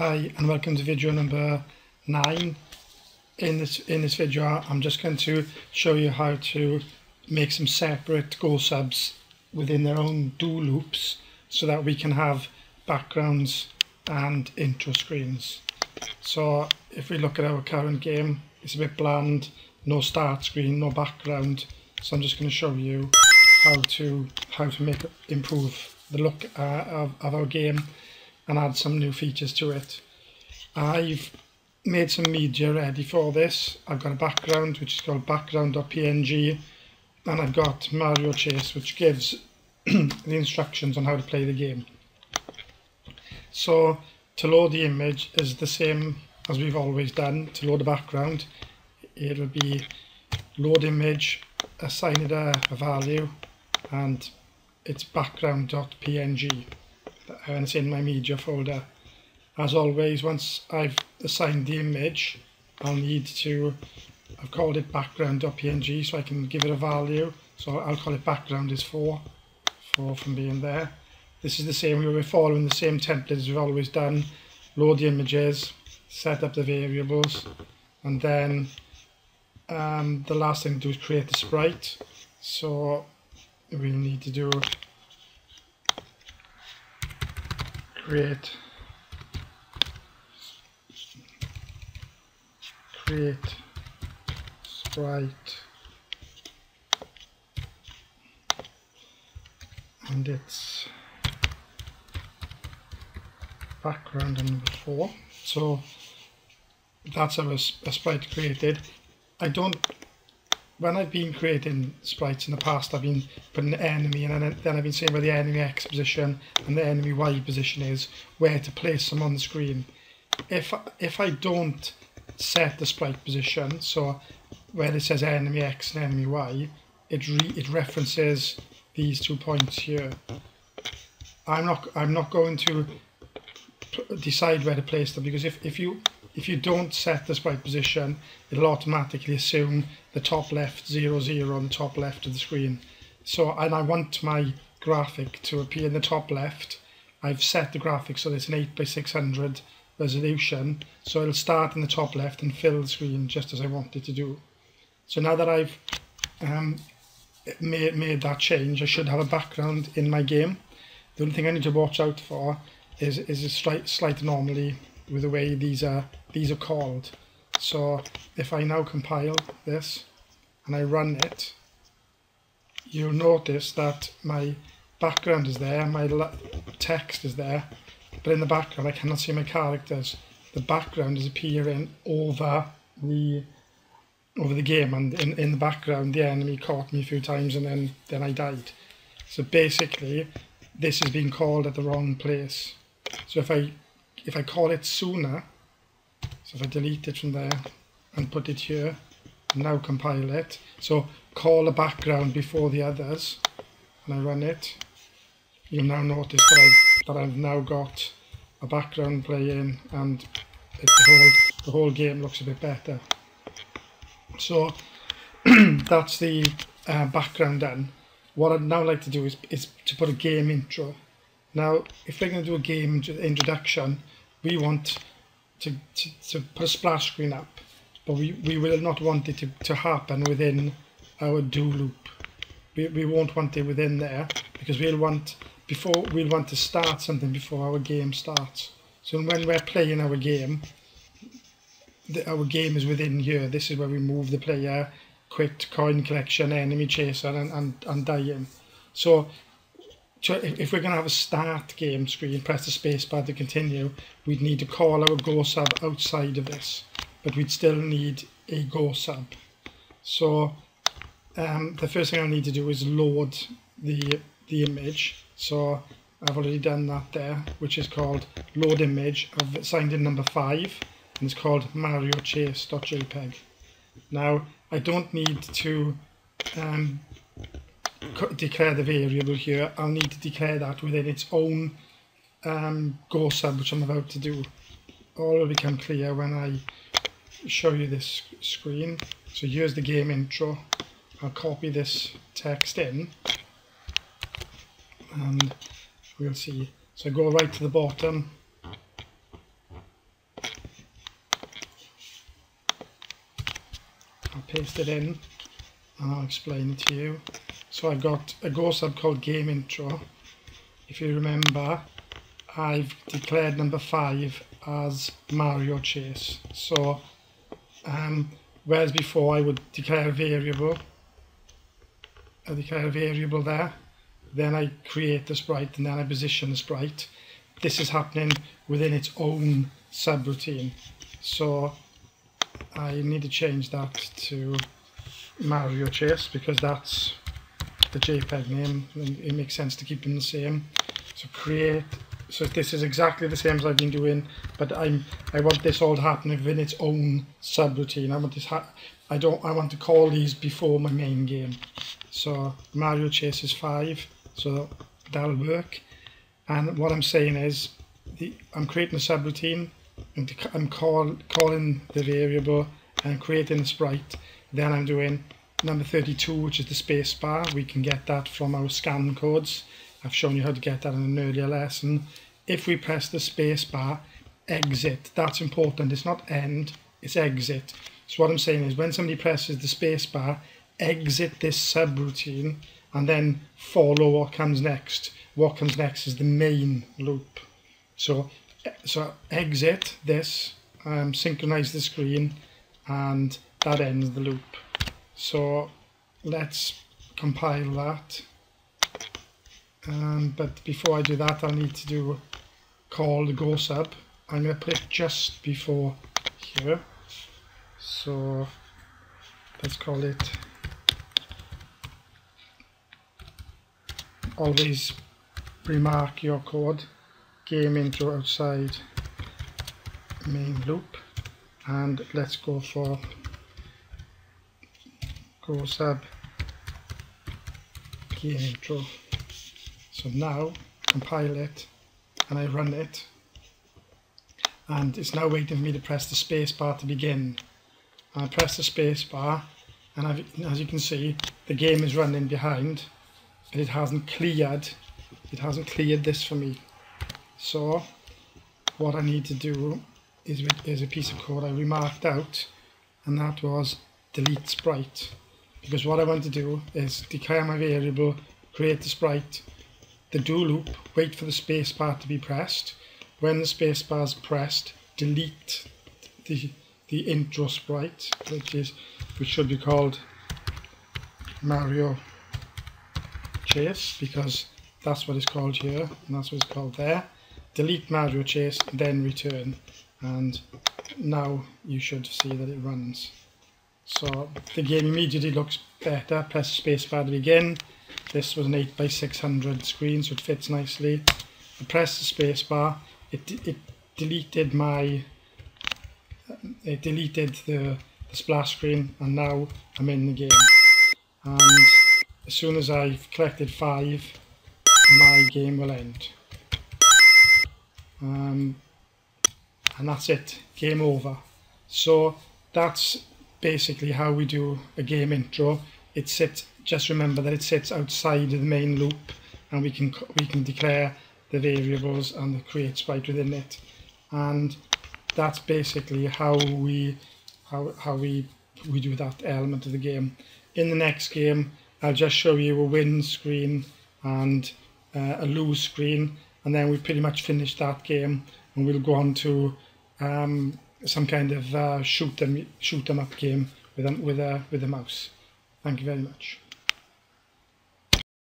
Hi and welcome to video number 9. In this, in this video I'm just going to show you how to make some separate Go subs within their own do loops so that we can have backgrounds and intro screens. So if we look at our current game, it's a bit bland, no start screen, no background. So I'm just going to show you how to how to make improve the look uh, of, of our game and add some new features to it. I've made some media ready for this. I've got a background which is called background.png and I've got Mario Chase which gives the instructions on how to play the game. So to load the image is the same as we've always done. To load the background it'll be load image, assign it a, a value and it's background.png and it's in my media folder. As always, once I've assigned the image, I'll need to, I've called it background.png so I can give it a value. So I'll call it background is 4, 4 from being there. This is the same, we're following the same template as we've always done. Load the images, set up the variables, and then um, the last thing to do is create the sprite. So we'll need to do create. Create sprite. And its background number four. So that's how a, a sprite created. I don't when I've been creating sprites in the past, I've been putting an enemy and then I've been saying where the enemy X position and the enemy Y position is, where to place them on the screen. If, if I don't set the sprite position, so where it says enemy X and enemy Y, it, re it references these two points here. I'm not, I'm not going to decide where to place them because if, if you if you don't set the sprite position, it'll automatically assume the top left 0, 0 on the top left of the screen. So, and I want my graphic to appear in the top left. I've set the graphic so it's an 8 by 600 resolution. So it'll start in the top left and fill the screen just as I want it to do. So now that I've um, made, made that change, I should have a background in my game. The only thing I need to watch out for is, is a slight, slight anomaly with the way these are these are called. So if I now compile this and I run it, you'll notice that my background is there, my text is there, but in the background I cannot see my characters. The background is appearing over the over the game and in, in the background the enemy caught me a few times and then, then I died. So basically this is being called at the wrong place. So if I if I call it sooner, so if I delete it from there and put it here, now compile it. So call a background before the others, and I run it. You'll now notice that I've, that I've now got a background playing and it, the whole the whole game looks a bit better. So that's the uh, background done. What I'd now like to do is, is to put a game intro. Now, if we're going to do a game introduction, we want to, to, to put a splash screen up, but we, we will not want it to, to happen within our do loop. We, we won't want it within there because we'll want before we'll want to start something before our game starts. So when we're playing our game, the, our game is within here. This is where we move the player, quit, coin collection, enemy chaser, and, and, and dying. So if we're going to have a start game screen, press the spacebar to continue, we'd need to call our Go sub outside of this, but we'd still need a Go sub. So um, the first thing I need to do is load the, the image. So I've already done that there, which is called load image. I've signed in number five, and it's called mariochase.jpg. Now, I don't need to um, declare the variable here, I'll need to declare that within its own um, Go sub, which I'm about to do. All will become clear when I show you this screen. So here's the game intro. I'll copy this text in and we'll see. So go right to the bottom. I'll paste it in and I'll explain it to you. So I've got a Go sub called Game Intro. If you remember, I've declared number five as Mario Chase. So, um, whereas before I would declare a variable, I declare a variable there, then I create the sprite and then I position the sprite. This is happening within its own subroutine. So I need to change that to Mario Chase because that's the JPEG name it makes sense to keep them the same. So create, so this is exactly the same as I've been doing, but I'm I want this all to happen within its own subroutine. I want this I don't I want to call these before my main game. So Mario Chase is five, so that'll work. And what I'm saying is the, I'm creating a subroutine and I'm call, calling the variable and creating a sprite then I'm doing number 32, which is the space bar. We can get that from our scan codes. I've shown you how to get that in an earlier lesson. If we press the space bar, exit, that's important. It's not end, it's exit. So what I'm saying is when somebody presses the space bar, exit this subroutine and then follow what comes next. What comes next is the main loop. So, so exit this, um, synchronize the screen and that ends the loop. So let's compile that. Um, but before I do that, I'll need to do call the go sub. I'm going to put it just before here. So let's call it always remark your code game intro outside main loop and let's go for go sub game intro so now compile it and I run it. And it's now waiting for me to press the space bar to begin. And I press the space bar and I've, as you can see the game is running behind but it hasn't cleared. It hasn't cleared this for me. So what I need to do is, is a piece of code I remarked out and that was delete sprite because what I want to do is declare my variable create the sprite the do loop wait for the space bar to be pressed. When the space bar is pressed delete the the intro sprite which is which should be called Mario Chase because that's what it's called here and that's what it's called there. Delete Mario Chase then return. And now you should see that it runs so the game immediately looks better. Press spacebar to begin. This was an 8 by 600 screen so it fits nicely. I press the spacebar it, it deleted my it deleted the, the splash screen and now I'm in the game. And as soon as I've collected five my game will end. Um, and that's it. Game over. So that's basically how we do a game intro. It sits just remember that it sits outside the main loop and we can we can declare the variables and the create sprite within it. And that's basically how we how, how we we do that element of the game. In the next game I'll just show you a win screen and uh, a lose screen and then we pretty much finish that game and we'll go on to um, some kind of uh, shoot them shoot them up game with a, with a with a mouse. Thank you very much.